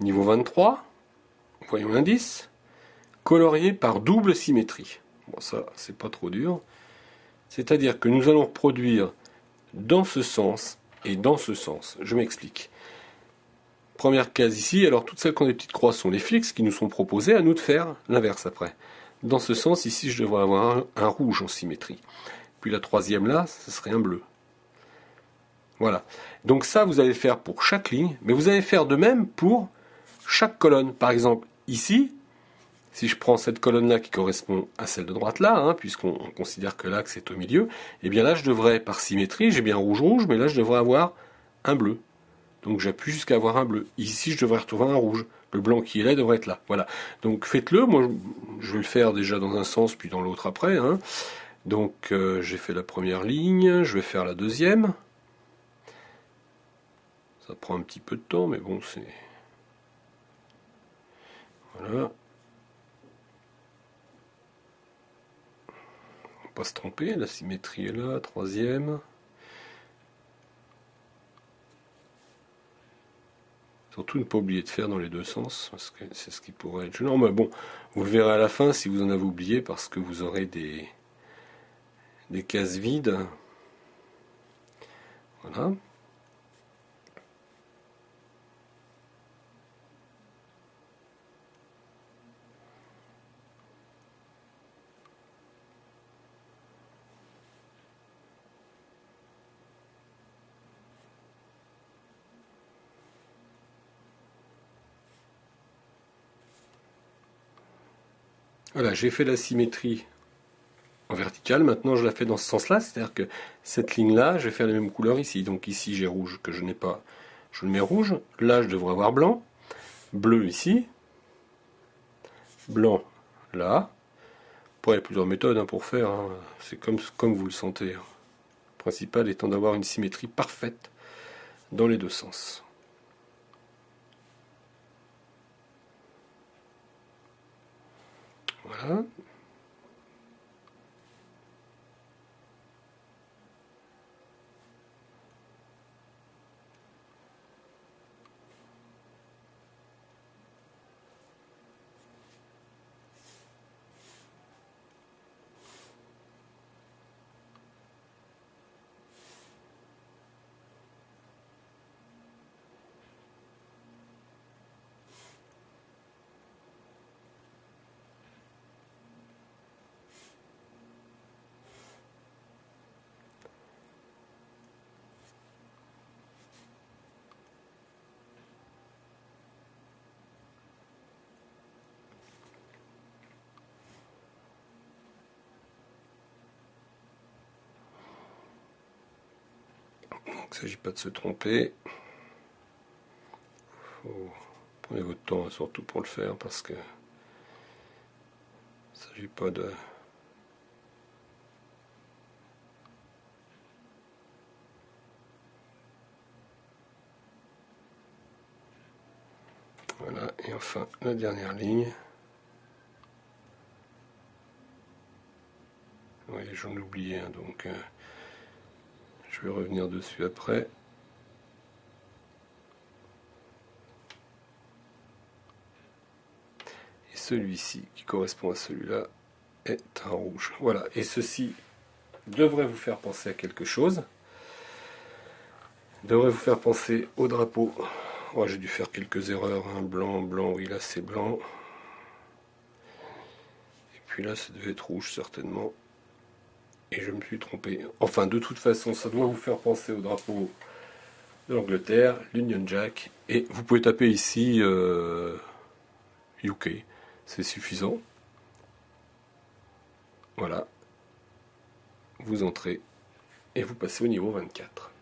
Niveau 23, voyons l'indice, colorié par double symétrie. Bon, ça, c'est pas trop dur. C'est-à-dire que nous allons reproduire dans ce sens et dans ce sens. Je m'explique. Première case ici, alors toutes celles qui ont des petites croix sont les fixes qui nous sont proposées, à nous de faire l'inverse après. Dans ce sens, ici, je devrais avoir un, un, rouge en symétrie. Puis la troisième là, ce serait un bleu. Voilà. Donc ça, vous allez faire pour chaque ligne, mais vous allez faire de même pour chaque colonne. Par exemple, ici, si je prends cette colonne-là qui correspond à celle de droite là, hein, puisqu'on considère que l'axe est au milieu, et eh bien là je devrais, par symétrie, j'ai bien rouge-rouge, mais là je devrais avoir un bleu. Donc j'appuie jusqu'à avoir un bleu. Ici je devrais retrouver un rouge. Le blanc qui est là devrait être là. Voilà. Donc faites-le. Moi je vais le faire déjà dans un sens puis dans l'autre après. Hein. Donc euh, j'ai fait la première ligne, je vais faire la deuxième. Ça prend un petit peu de temps, mais bon c'est. Voilà. pas se tromper, la symétrie est là, troisième. Surtout ne pas oublier de faire dans les deux sens, parce que c'est ce qui pourrait être gênant. Mais bon, vous le verrez à la fin si vous en avez oublié, parce que vous aurez des, des cases vides. Voilà. Voilà, j'ai fait la symétrie en verticale, maintenant je la fais dans ce sens-là, c'est-à-dire que cette ligne-là, je vais faire la même couleur ici. Donc ici j'ai rouge que je n'ai pas, je le mets rouge. Là je devrais avoir blanc, bleu ici, blanc là. il y a plusieurs méthodes hein, pour faire, hein. c'est comme, comme vous le sentez. Le principal étant d'avoir une symétrie parfaite dans les deux sens. Voilà. Il ne s'agit pas de se tromper. prenez votre temps surtout pour le faire parce que il ne s'agit pas de Voilà, et enfin la dernière ligne. Oui, j'en ai oublié, hein, donc... Euh, revenir dessus après. Et celui-ci, qui correspond à celui-là, est un rouge. Voilà, et ceci devrait vous faire penser à quelque chose. Devrait vous faire penser au drapeau. J'ai dû faire quelques erreurs. hein. Blanc, blanc, oui, là c'est blanc. Et puis là, ça devait être rouge, certainement et je me suis trompé. Enfin, de toute façon, ça doit vous faire penser au drapeau de l'Angleterre, l'Union Jack, et vous pouvez taper ici euh, UK, c'est suffisant. Voilà, vous entrez et vous passez au niveau 24.